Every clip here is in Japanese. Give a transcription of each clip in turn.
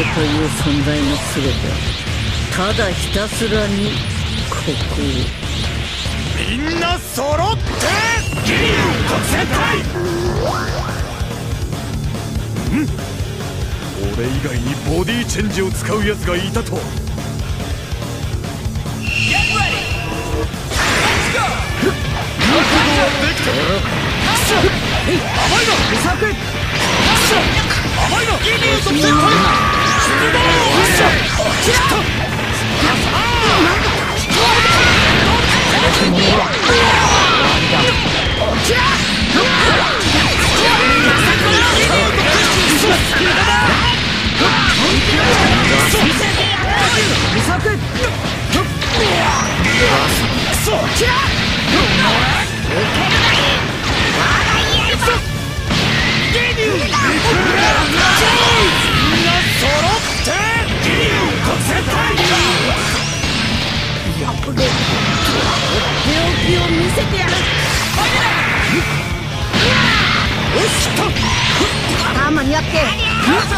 という存在の全て。はただひたすらにここ。みんな揃って。ギリュ特戦隊ん俺以外にボディチェンジを使う奴がいたと。はできた。甘いな。甘いな。ギリュ特戦隊出手を見せてやる。頭に合ってそうだ任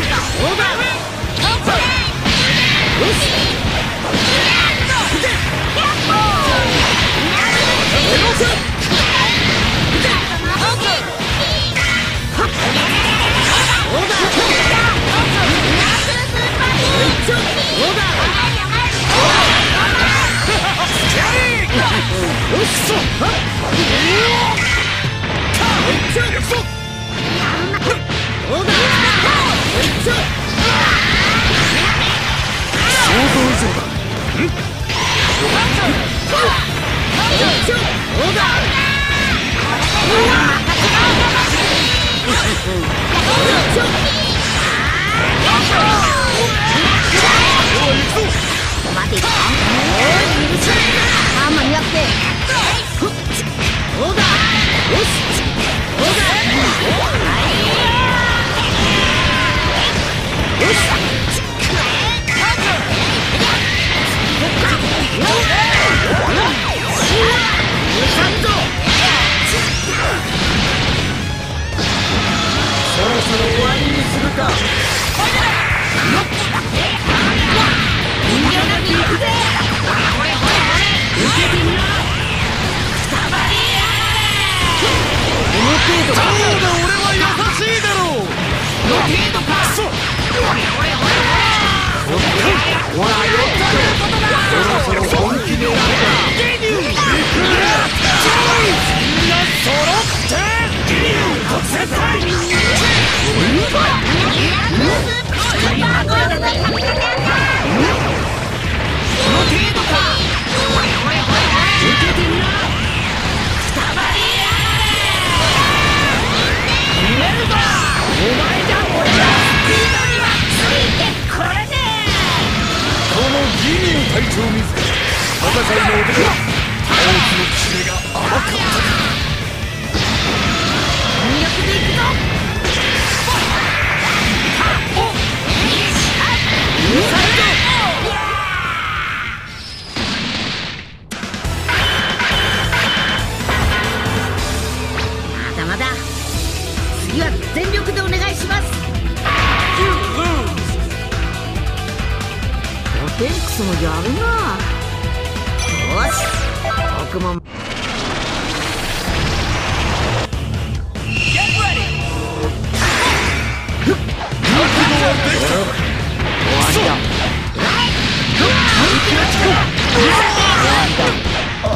せたそうだよし待て。この程度だほらよっと長見ら戦いの男。は大きの騎士が甘かったか。魅力でいくぞフェンクスもやるな。よし。僕も。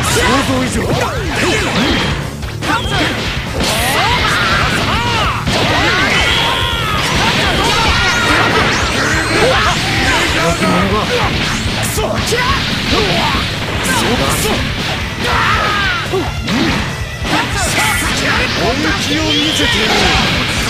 想像以上。そちらそうだ。本気を見せてやる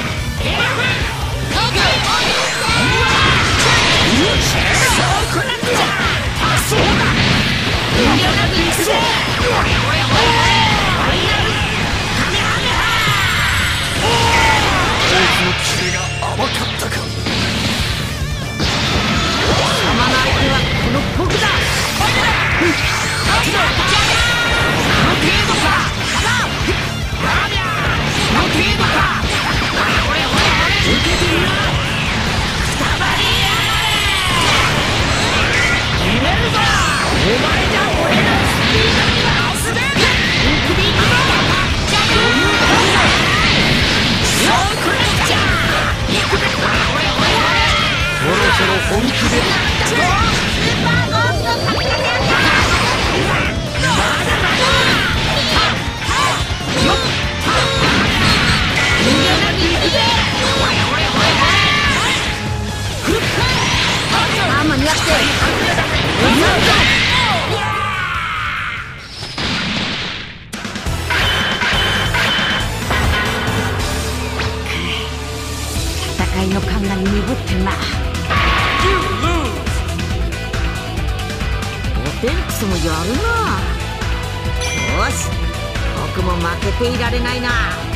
気で。鈍ってんなおてんくそもやるな。よし僕も負けていられないな。